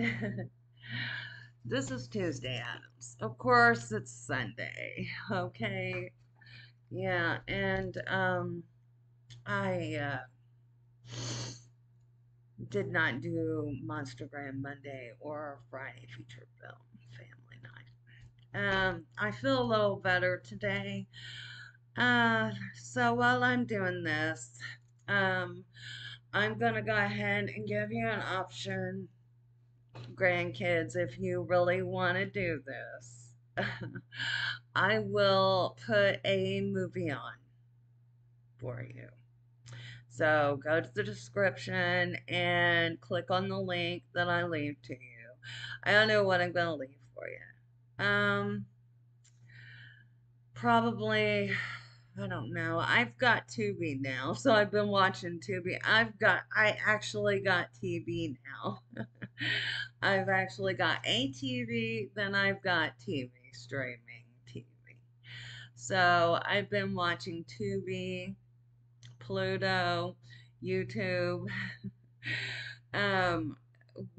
this is Tuesday, Addams. Of course, it's Sunday. Okay. Yeah, and um, I uh, did not do Monstergram Monday or Friday feature film family night. Um, I feel a little better today. Uh, so while I'm doing this, um, I'm gonna go ahead and give you an option, grandkids, if you really want to do this. I will put a movie on for you. So go to the description and click on the link that I leave to you. I don't know what I'm going to leave for you. Um, probably I don't know. I've got Tubi now, so I've been watching Tubi. I've got, I actually got TV now. I've actually got a TV, then I've got TV, streaming TV. So I've been watching Tubi, Pluto, YouTube, um,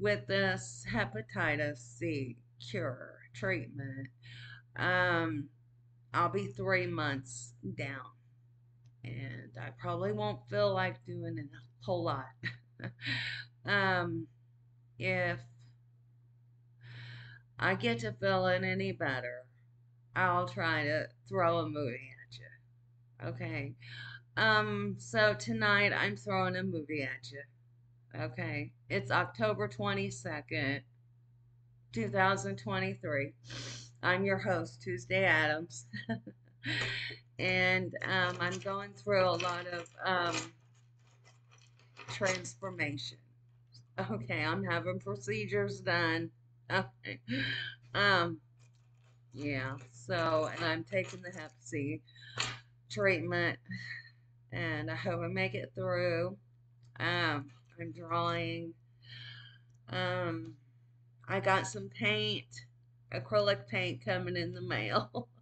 with this hepatitis C cure treatment. Um, I'll be three months down. And I probably won't feel like doing a whole lot. um, if I get to feeling any better, I'll try to throw a movie at you. Okay. Um, so tonight I'm throwing a movie at you. Okay. It's October 22nd, 2023. I'm your host, Tuesday Addams. and um, I'm going through a lot of um, transformation. Okay, I'm having procedures done. Okay. Um, yeah, so, and I'm taking the Hep C treatment, and I hope I make it through. Um, I'm drawing. Um, I got some paint acrylic paint coming in the mail.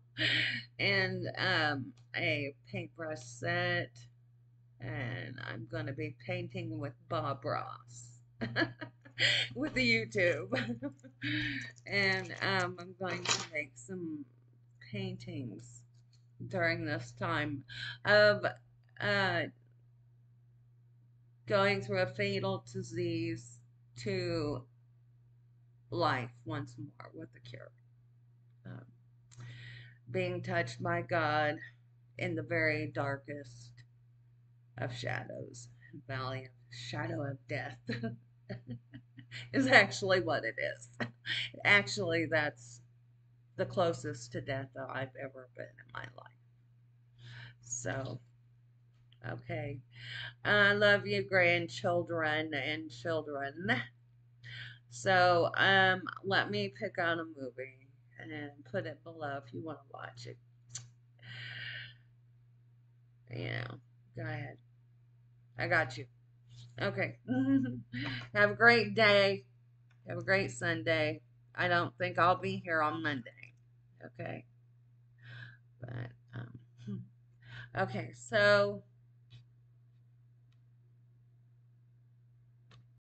And um, a paintbrush set. And I'm going to be painting with Bob Ross. With the YouTube. And um, I'm going to make some paintings during this time of uh, going through a fatal disease to life once more with the cure. Um, being touched by God in the very darkest of shadows, valley of shadow of death is actually what it is. actually, that's the closest to death that I've ever been in my life. So, okay. I love you, grandchildren and children. So um, let me pick out a movie and put it below if you want to watch it. Yeah, go ahead. I got you. Okay. Have a great day. Have a great Sunday. I don't think I'll be here on Monday. Okay. But, um, okay, so